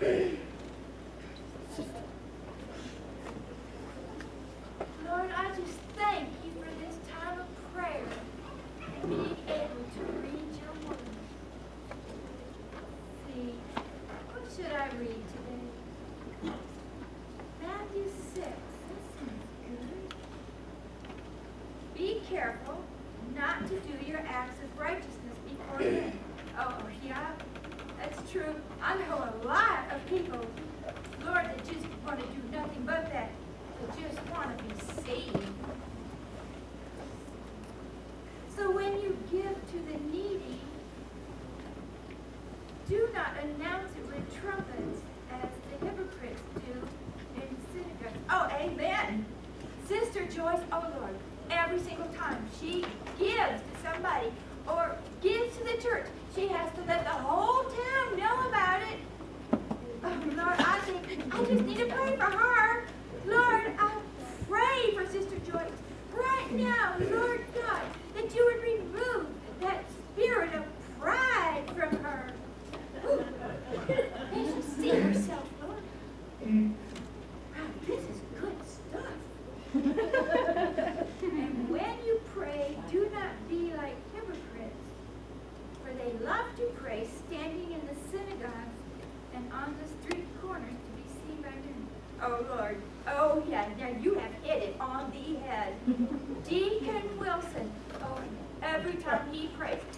Lord, I just thank you for this time of prayer and being able to read your. See, what should I read today? Matthew 6. Sounds good. Be careful not to do your acts of righteousness rejoice, oh Lord, every single time she gives to somebody or gives to the church. She has to let the whole every time he prays.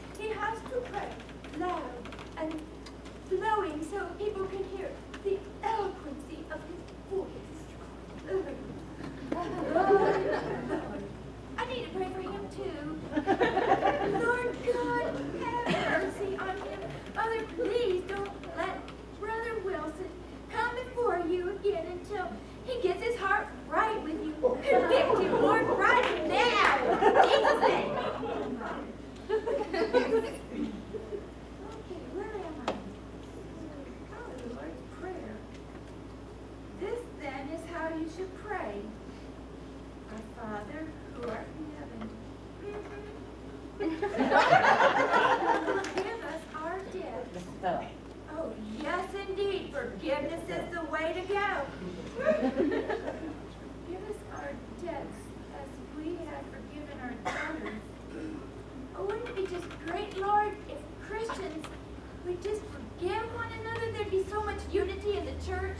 church.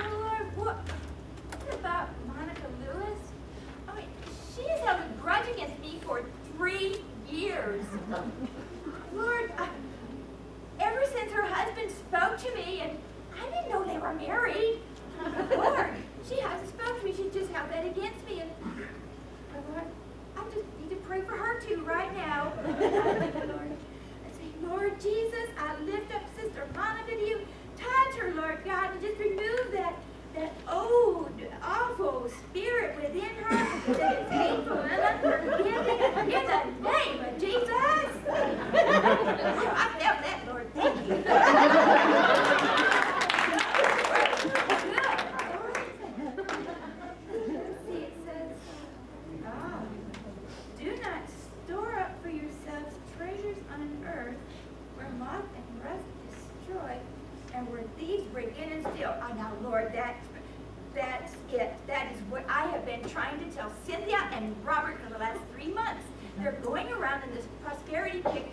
Oh, Lord, what, what about Monica Lewis? I mean, she's held a grudge against me for three years. Lord, I, ever since her husband spoke to me, and I didn't know they were married. Lord, she hasn't spoke to me. She just held that against me. And, Lord, I just need to pray for her too right now. and this prosperity kick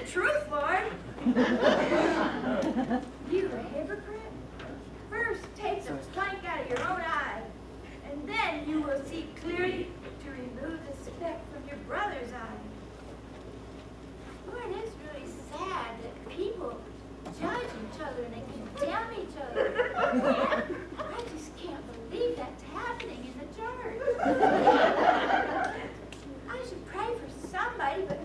the truth, Lord. you a hypocrite? First take the plank out of your own eye, and then you will see clearly to remove the speck from your brother's eye. Lord, it's really sad that people judge each other and they condemn each other. I just can't believe that's happening in the church. I should pray for somebody, but